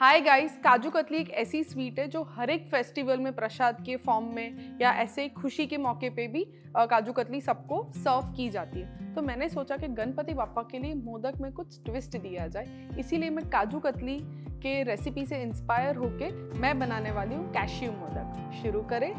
Hi guys kaju katli एक ऐसी sweet है जो हर एक फेस्टिवल में प्रसाद के फॉर्म में या ऐसे खुशी के मौके पे भी काजू कतली सबको सर्व की जाती है। तो मैंने सोचा कि गणपति बापा के लिए मोदक में कुछ ट्विस्ट दिया जाए। इसीलिए मैं काजू कतली के रेसिपी से इंस्पायर होके मैं बनाने वाली हूँ कैशियम मोदक। शुरू करें।